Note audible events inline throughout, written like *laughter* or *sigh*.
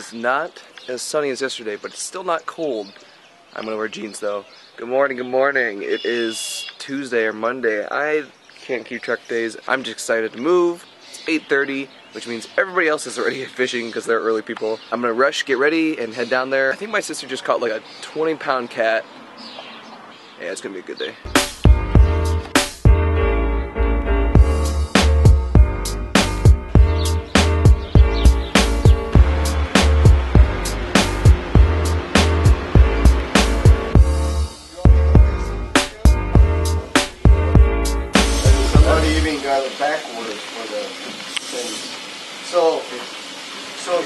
is not as sunny as yesterday, but it's still not cold. I'm gonna wear jeans though. Good morning, good morning. It is Tuesday or Monday. I can't keep track days. I'm just excited to move. It's 8.30, which means everybody else is already *laughs* fishing because they're early people. I'm gonna rush, get ready, and head down there. I think my sister just caught like a 20 pound cat. Yeah, it's gonna be a good day.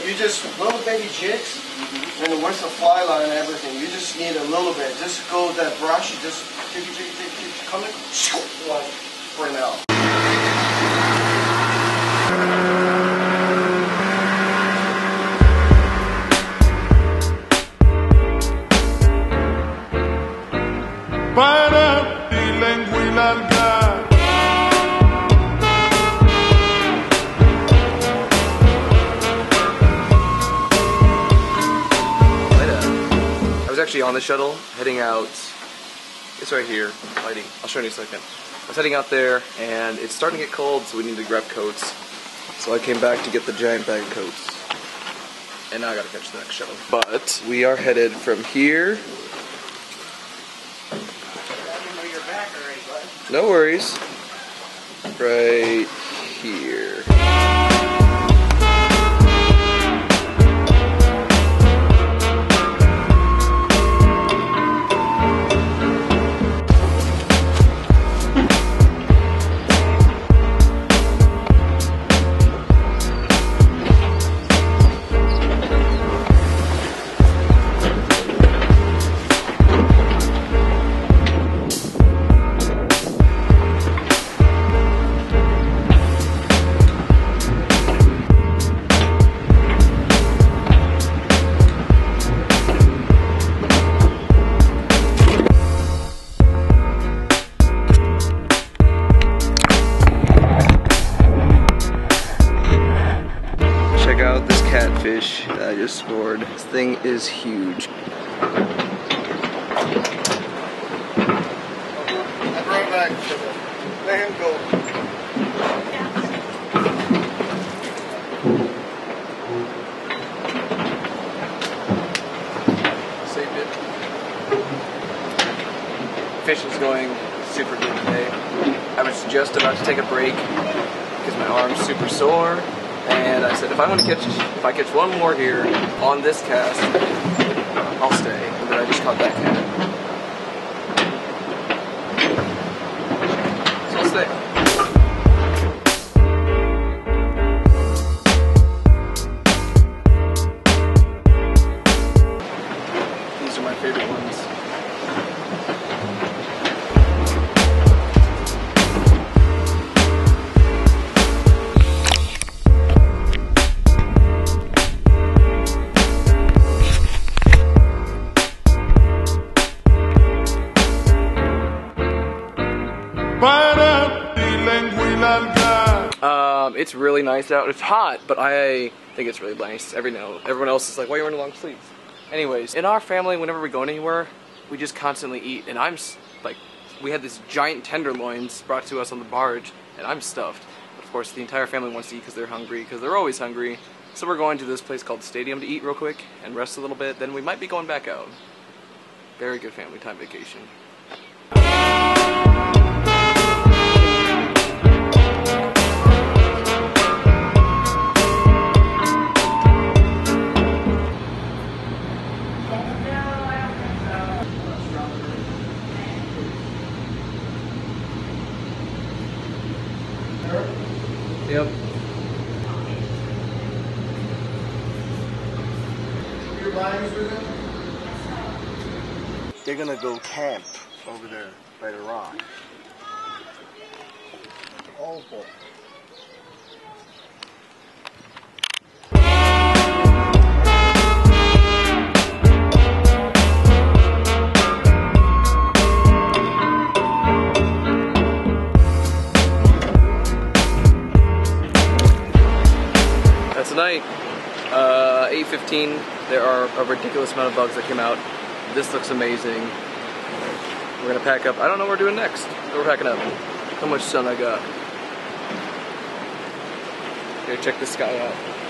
You just little baby jigs, and where's the fly line and everything. You just need a little bit. Just go with that brush. Just come in, like bring out. Actually on the shuttle heading out. It's right here, lighting. I'll show you in a second. I was heading out there, and it's starting to get cold, so we need to grab coats. So I came back to get the giant bag of coats. And now I gotta catch the next shuttle. But we are headed from here. No worries. Right just scored. This thing is huge. Let him go. Saved it. Fish is going super good today. I was just about to take a break because my arm's super sore, and I said if I want to catch, if I catch one more here on this cast, I'll stay. And then I just caught that cat. So I'll stay. Um, it's really nice out. It's hot, but I think it's really nice. Every now, everyone else is like, "Why are you wearing long sleeves?" Anyways, in our family, whenever we go anywhere, we just constantly eat, and I'm like, we had this giant tenderloins brought to us on the barge, and I'm stuffed. But of course, the entire family wants to eat because they're hungry, because they're always hungry. So we're going to this place called Stadium to eat real quick and rest a little bit. Then we might be going back out. Very good family time vacation. Yep. Your lines with him? They're gonna go camp over there by the rock. Oh 2015, there are a ridiculous amount of bugs that came out. This looks amazing. We're gonna pack up. I don't know what we're doing next. We're packing up. How much sun I got. Here, check the sky out.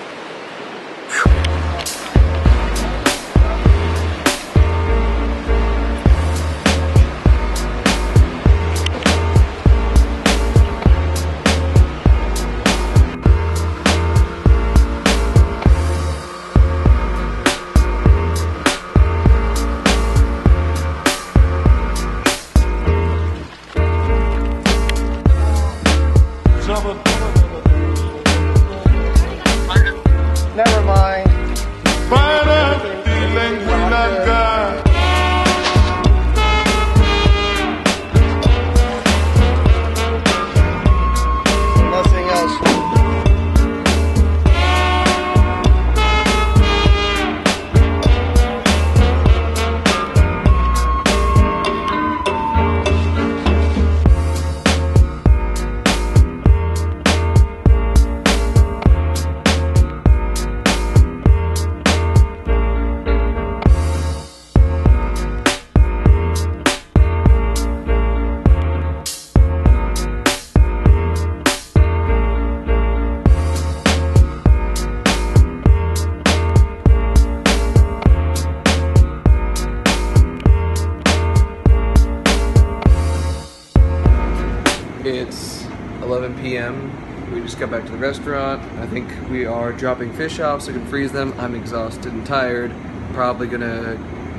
It's 11 p.m. We just got back to the restaurant. I think we are dropping fish off so we can freeze them. I'm exhausted and tired. Probably gonna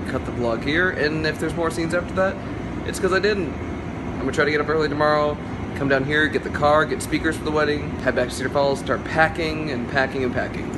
cut the vlog here, and if there's more scenes after that, it's because I didn't. I'm gonna try to get up early tomorrow, come down here, get the car, get speakers for the wedding, head back to Cedar Falls, start packing and packing and packing.